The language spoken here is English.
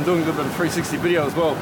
I'm doing a little bit of 360 video as well.